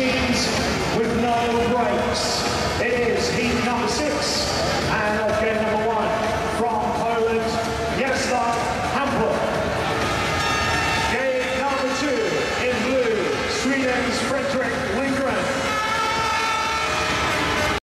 James.